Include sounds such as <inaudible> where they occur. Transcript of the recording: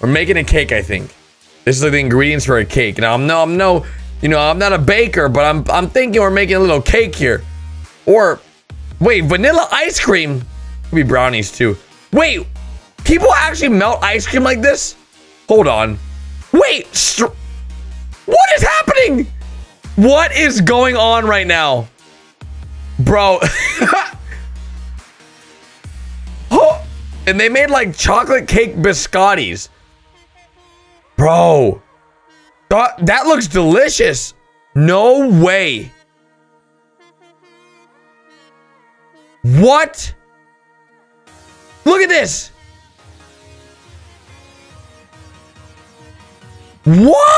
We're making a cake, I think. This is like the ingredients for a cake. Now, I'm no, I'm no, you know, I'm not a baker, but I'm, I'm thinking we're making a little cake here. Or, wait, vanilla ice cream. Could be brownies too. Wait, people actually melt ice cream like this? Hold on. Wait, what is happening? What is going on right now? Bro. <laughs> and they made like chocolate cake biscottis. Bro. That, that looks delicious. No way. What? Look at this. What?